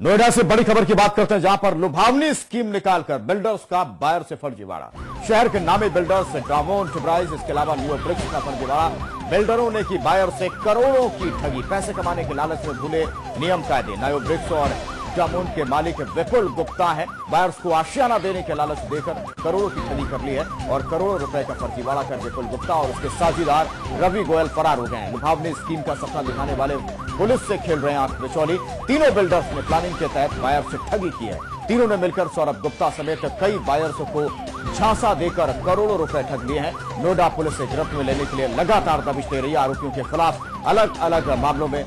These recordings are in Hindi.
नोएडा से बड़ी खबर की बात करते हैं, जहाँ पर लुभावनी स्कीम निकालकर बिल्डर्स का बायर से फर्जीवाड़ा। शहर के नामी बिल्डर्स डामोन टिब्राइज इसके अलावा न्यू ब्रिक्स का फर्जीवाड़ा। बिल्डरों ने की बायर से करोड़ों की ठगी, पैसे कमाने के लालच में भूले नियम कायदे। नायो ब्रिक्स और जामुन के मालिक विपुल गुप्ता है। बायर्स को आशियाना देने के लालच देकर करोड़ों की ठगी कर ली है और करोड़ों रुपए का फर्जीवाड़ा कर विपुल गुप्ता और उसके साझीदार रवि गोयल फरार हो गए हैं। लुभावनी स्कीम का सपना दिखाने वाले पुलिस से खेल रहे हैं आँख बिचौली। तीनों बिल्डर्स ने प्लानिंग के तहत बायर से ठगी की है। तीनों ने मिलकर सौरभ गुप्ता समेत कई बायर्स को झांसा देकर करोड़ों रुपए ठग लिए हैं। नोएडा पुलिस से गिरफ्त में लेने के लिए लगातार दबिश दे रही है। आरोपियों के खिलाफ अलग अलग मामलों में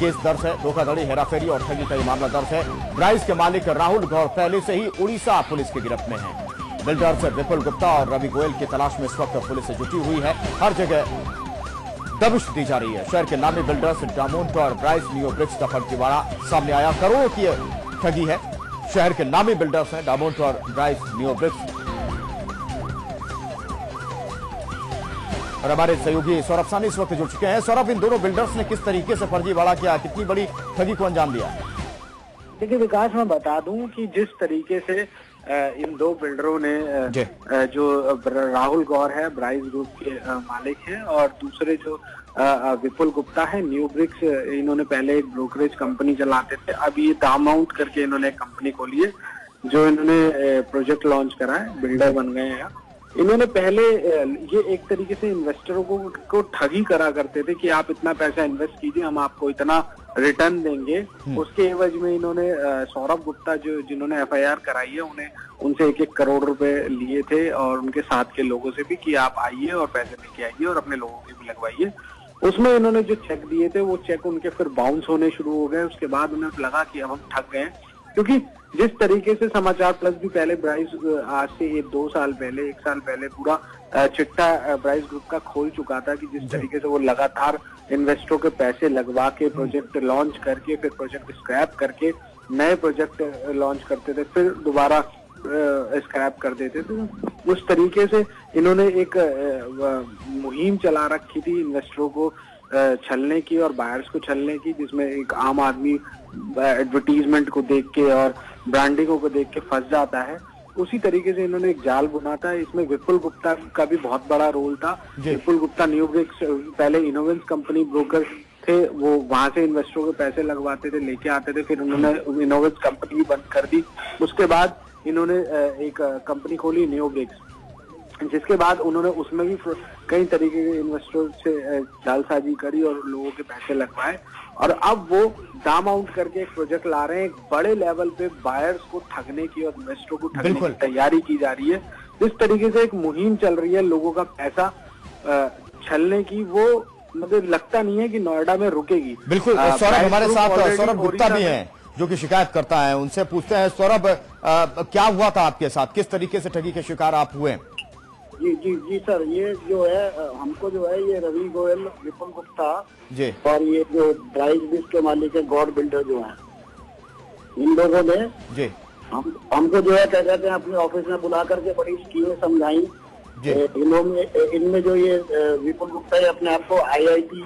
केस दर्ज है। धोखाधड़ी, हेराफेरी और ठगी का मामला दर्ज है। ब्राइज के मालिक राहुल गौर पहले से ही उड़ीसा पुलिस की गिरफ्त में है। बिल्डर्स विपुल गुप्ता और रवि गोयल की तलाश में इस वक्त पुलिस से जुटी हुई है। हर जगह दबिश दी जा रही है। शहर के नामी बिल्डर्स डामोन्ट और ब्राइस नियो ब्रिक्स का फर्जीवाड़ा सामने आया। करोड़ों की ठगी है। शहर के नामी बिल्डर्स हैं डामोन्ट और ब्राइस नियो ब्रिक्स और हमारे सहयोगी सौरभ सानी इस वक्त जुड़ चुके हैं। सौरभ, इन दोनों बिल्डर्स ने किस तरीके से फर्जीवाड़ा किया? कितनी बड़ी ठगी को अंजाम दिया? देखिए, विकास, मैं बता दूँ कि जिस तरीके से इन दो बिल्डरों ने जो। राहुल गौर है ब्राइज ग्रुप के मालिक हैं और दूसरे जो विपुल गुप्ता है न्यू ब्रिक्स इन्होंने पहले एक ब्रोकरेज कंपनी चलाते थे अब ये दाम आउट करके इन्होंने एक कंपनी खोली है जो इन्होंने प्रोजेक्ट लॉन्च करा है बिल्डर बन गए हैं। इन्होंने पहले ये एक तरीके से इन्वेस्टरों को, को ठगी करा करते थे कि आप इतना पैसा इन्वेस्ट कीजिए हम आपको इतना रिटर्न देंगे। हम्म। उसके एवज में इन्होंने सौरभ गुप्ता जो जिन्होंने एफआईआर कराई है उन्हें उनसे एक एक करोड़ रुपए लिए थे और उनके साथ के लोगों से भी कि आप आइए और पैसे लेके आइए और अपने लोगों के भी लगवाइए। उसमें इन्होंने जो चेक दिए थे वो चेक उनके फिर बाउंस होने शुरू हो गए। उसके बाद उन्हें लगा कि अब हम ठग गए क्योंकि जिस तरीके से समाचार प्लस भी पहले ब्राइस आज से ये दो साल पहले एक साल पहले पूरा चिट्टा ब्राइस ग्रुप का खोल चुका था कि जिस तरीके से वो लगातार इन्वेस्टरों के पैसे लगवा के प्रोजेक्ट लॉन्च करके फिर प्रोजेक्ट स्क्रैप करके नए प्रोजेक्ट लॉन्च करते थे फिर दोबारा स्क्रैप कर देते थे। उस तरीके से इन्होंने एक मुहिम चला रखी थी इन्वेस्टरों को छलने की और बायर्स को छलने की जिसमें एक आम आदमी एडवर्टीजमेंट को देख के और ब्रांडिंगों को देख के फंस जाता है। उसी तरीके से इन्होंने एक जाल बुना था। इसमें विपुल गुप्ता का भी बहुत बड़ा रोल था। विपुल गुप्ता न्यू ब्रिक्स पहले इनोवेंस कंपनी ब्रोकर थे। वो वहाँ से इन्वेस्टरों के पैसे लगवाते थे लेके आते थे। फिर उन्होंने इनोवेंस कंपनी बंद कर दी। उसके बाद इन्होंने एक कंपनी खोली न्यू ब्रिक्स जिसके बाद उन्होंने उसमें भी कई तरीके के इन्वेस्टर से जालसाजी करी और लोगों के पैसे लगवाए। और अब वो दाम आउट करके एक प्रोजेक्ट ला रहे हैं। एक बड़े लेवल पे बायर्स को ठगने की और इन्वेस्टरों को ठगने की तैयारी की जा रही है। जिस तरीके से एक मुहिम चल रही है लोगों का पैसा छलने की वो मुझे लगता नहीं है कि नोएडा में रुकेगी। बिल्कुल। सौरभ हमारे साथ सौरभ गुप्ता भी हैं जो कि शिकायत करता है उनसे पूछते हैं सौरभ क्या हुआ था आपके साथ? किस तरीके से ठगी के शिकार आप हुए? जी जी जी सर ये जो है हमको जो है ये रवि गोयल विपुल गुप्ता जी। और ये जो ड्राइव बिस के मालिक है गॉड बिल्डर जो है इन लोगों ने जी। हम हमको जो है क्या कहते हैं अपने ऑफ़िस में बुला करके बड़ी स्कीमें समझाई। इन्होंने इनमें जो ये विपुल गुप्ता ये अपने आप को आईआईटी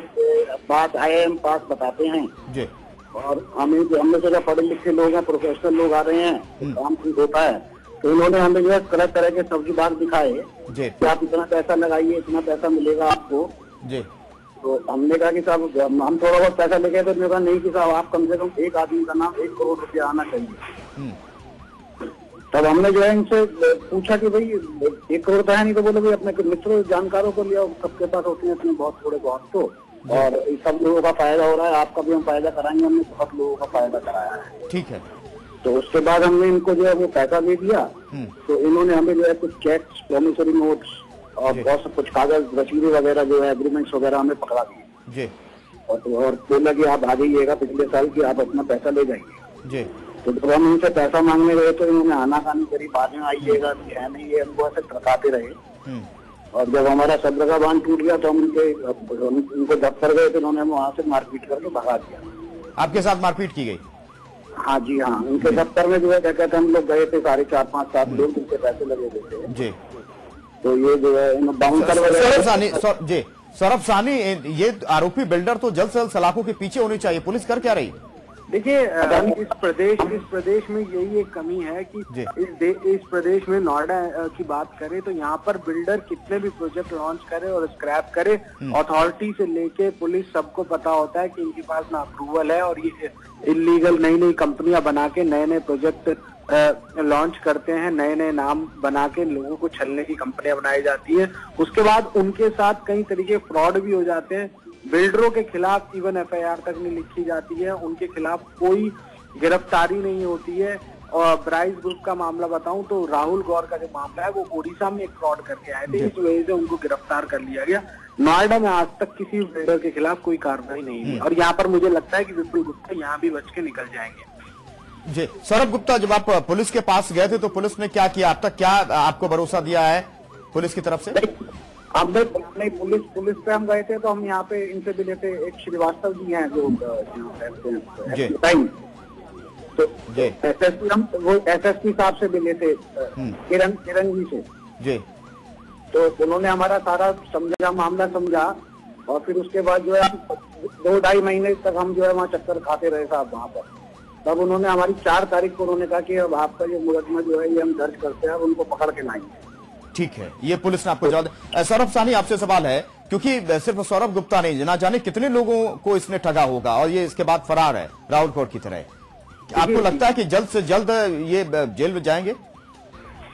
पास आईआईएम पास बताते हैं। जी। और हमें हमने जगह पढ़े लिखे लोग हैं प्रोफेशनल लोग आ रहे हैं हम्म। काम ठीक होता है। तो उन्होंने हमें जो है तरह तरह के सब्ज़ी बाग दिखाए कि आप इतना पैसा लगाइए इतना पैसा मिलेगा आपको। जी। तो हमने कहा कि साहब हम थोड़ा बहुत पैसा लेके तो कहा नहीं कि साहब आप कम से कम एक आदमी का नाम एक करोड़ रुपया आना चाहिए। हम्म। तब हमने जो है इनसे पूछा कि भाई एक करोड़ तो है नहीं तो बोले भाई अपने मित्रों जानकारों को लिया सबके पास होते हैं अपने बहुत थोड़े बहुत तो। और सब लोगों का फ़ायदा हो रहा है आपका भी हम फ़ायदा कराएँगे हमने बहुत लोगों का फ़ायदा कराया है। ठीक है। तो उसके बाद हमने इनको जो है वो पैसा दे दिया। हम्म। तो इन्होंने हमें जो है कुछ चेक्स प्रोमिसरी नोट्स और बहुत कुछ कागज़ रसीदें वगैरह जो है एग्रीमेंट्स वगैरह हमें पकड़ा दिए। और और बोला कि आप आ जाइएगा पिछले साल की आप अपना पैसा ले जाइए। तो जब हम इनसे पैसा मांगने गए तो इन्होंने आना कानी करी बाद में आइएगा है नहीं ये हमको ऐसे ट्रकाते रहे। हम्म। और जब हमारा सब्र का बाँध टूट गया तो हम उनके उनको दफ्तर गए तो उन्होंने वहाँ से मारपीट करके भगा दिया। आपके साथ मारपीट की गई? हाँ जी हाँ। उनके दफ्तर में जो है क्या कहते हैं हम लोग गए थे सारे चार पाँच सात लोग उनके पैसे लगे हुए थे। जी। तो ये जो है बाउंसर सौरभ सानी जी। सौरभ सानी ये आरोपी बिल्डर तो जल्द से जल्द सलाखों के पीछे होनी चाहिए। पुलिस कर क्या रही? देखिए इस प्रदेश इस प्रदेश में यही एक कमी है कि इस इस प्रदेश में नोएडा की बात करें तो यहाँ पर बिल्डर कितने भी प्रोजेक्ट लॉन्च करे और स्क्रैप करे अथॉरिटी से लेके पुलिस सबको पता होता है कि इनके पास ना अप्रूवल है और ये इलीगल नई नई कंपनियाँ बना के नए नए प्रोजेक्ट लॉन्च करते हैं नए नए नाम बना के लोगों को छलने की कंपनियाँ बनाई जाती है। उसके बाद उनके साथ कई तरीके फ्रॉड भी हो जाते हैं। बिल्डरों के खिलाफ इवन एफआईआर तक नहीं लिखी जाती है। उनके खिलाफ कोई गिरफ्तारी नहीं होती है। और ब्राइस ग्रुप का मामला बताऊँ तो राहुल गौर का जो मामला है वो ओडिशा में एक फ्रॉड करके आए थे। इस वजह से उनको गिरफ़्तार कर लिया गया। नोएडा में आज तक किसी बिल्डर के खिलाफ कोई कार्रवाई नहीं हुई। और यहाँ पर मुझे लगता है कि विपुल गुप्ता यहाँ भी बच के निकल जाएँगे। जी। सौरभ गुप्ता जब आप पुलिस के पास गए थे तो पुलिस ने क्या किया? अब तक क्या आपको भरोसा दिया है पुलिस की तरफ़ से? हम लोग नहीं पुलिस पुलिस पे हम गए थे तो हम यहाँ पे इनसे मिले थे एक श्रीवास्तव जी हैं जो हैं। टाइम तो जी। एसएसपी हम वो एसएसपी साहब से मिले थे किरण किरण जी से। जी। तो उन्होंने हमारा सारा समझा मामला समझा और फिर उसके बाद जो है दो ढाई महीने तक हम जो है वहाँ चक्कर खाते रहे साहब वहाँ पर। तब उन्होंने हमारी चार तारीख को उन्होंने कहा कि अब आपका जो मुकदमा जो है ये हम दर्ज करते हैं उनको पकड़ के लाएँगे। ठीक है ये पुलिस ने आपको जवाब। सौरभ सानी आपसे सवाल है क्योंकि सिर्फ़ सौरभ गुप्ता नहीं ना जाने कितने लोगों को इसने ठगा होगा और ये इसके बाद फरार है राहुल कोर्ट की तरह। आपको लगता है कि जल्द से जल्द ये जेल में जाएँगे?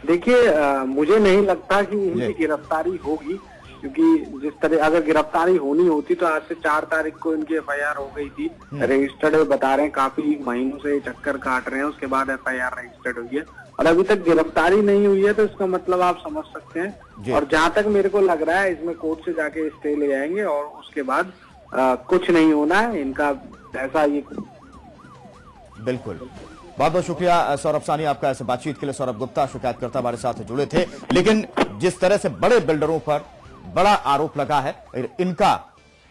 देखिए मुझे नहीं लगता कि इनकी गिरफ्तारी होगी क्योंकि जिस तरह अगर गिरफ्तारी होनी होती तो आज से चार तारीख को इनकी एफआईआर हो गई थी। रजिस्टर्ड बता रहे हैं काफ़ी महीनों से चक्कर काट रहे हैं उसके बाद एफआईआर रजिस्टर्ड हुई है। और अभी तक गिरफ्तारी नहीं हुई है तो इसका मतलब आप समझ सकते। हैं। और जहाँ तक मेरे को लग रहा है इसमें कोर्ट से जाके स्टे ले जाएँगे और उसके बाद अ, कुछ नहीं होना है इनका ऐसा ये बिल्कुल। बहुत बहुत शुक्रिया सौरभ सानी आपका ऐसे बातचीत के लिए। सौरभ गुप्ता शिकायतकर्ता हमारे साथ जुड़े थे। लेकिन जिस तरह से बड़े बिल्डरों पर बड़ा आरोप लगा है इनका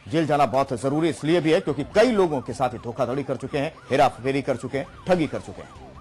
जेल जाना बहुत ज़रूरी इसलिए भी है क्योंकि कई लोगों के साथ ही धोखाधड़ी कर चुके हैं हेरा फेरी कर चुके हैं ठगी कर चुके हैं।